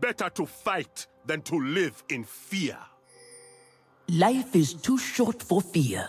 Better to fight than to live in fear. Life is too short for fear.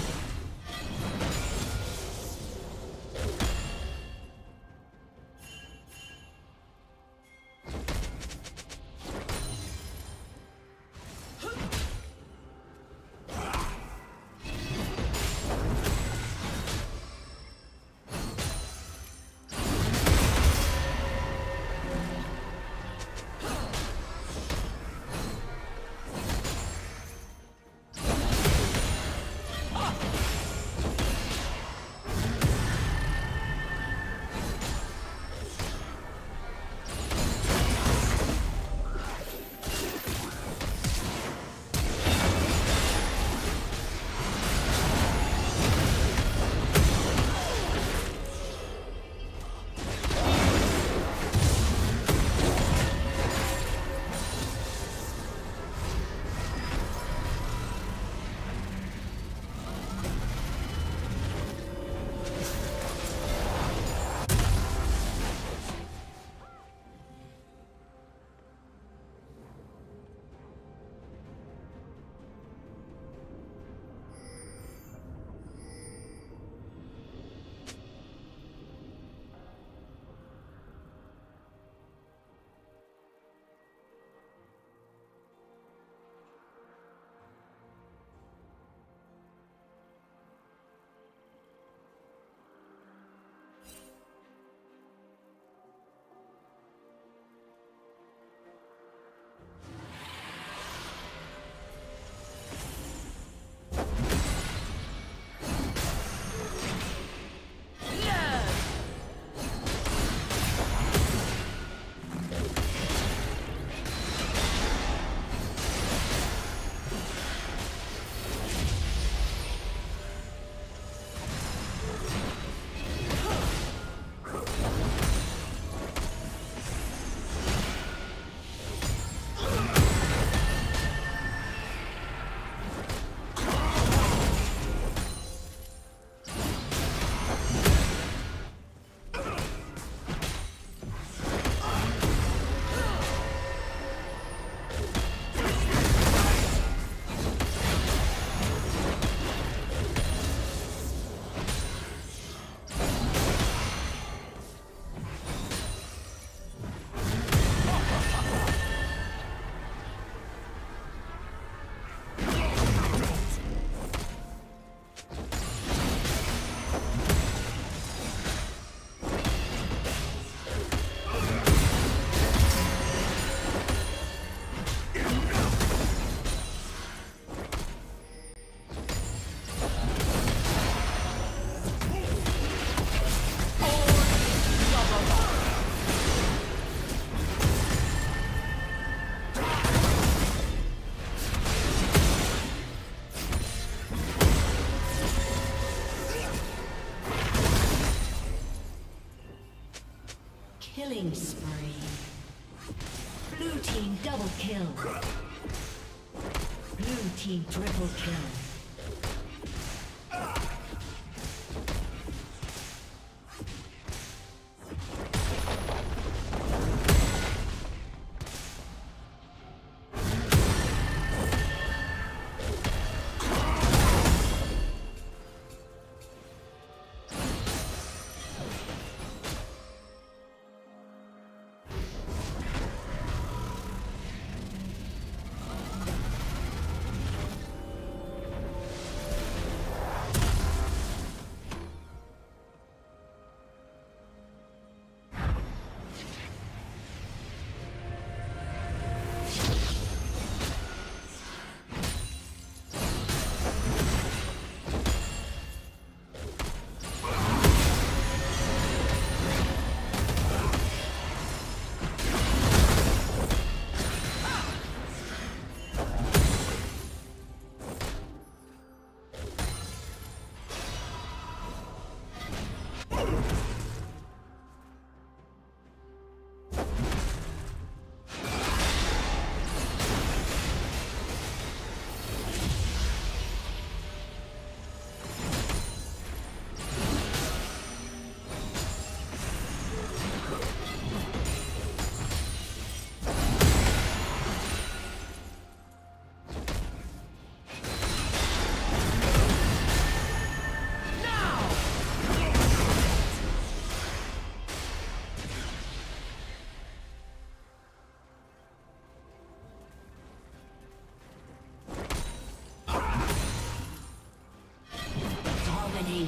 Kill.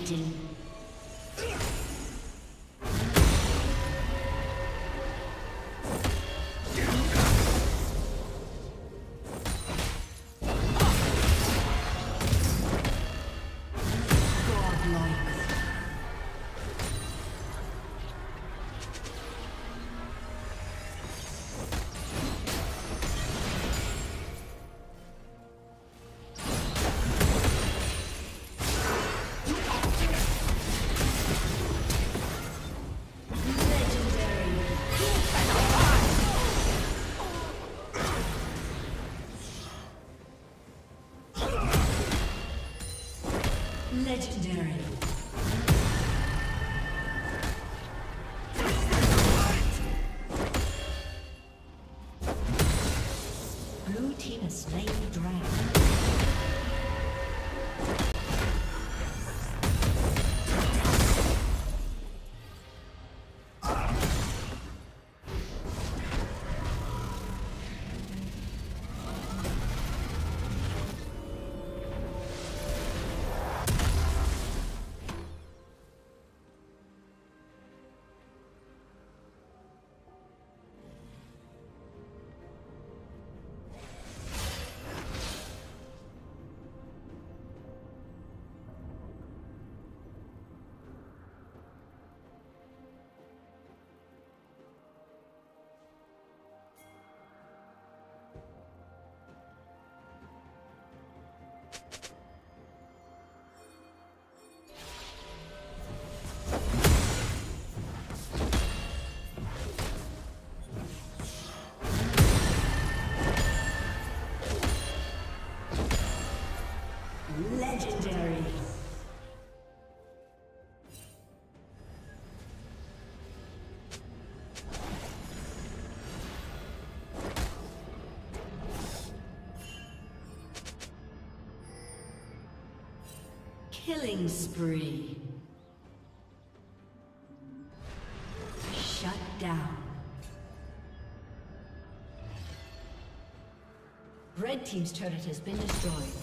Dominating. Killing spree. Shut down. Red Team's turret has been destroyed.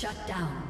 Shut down.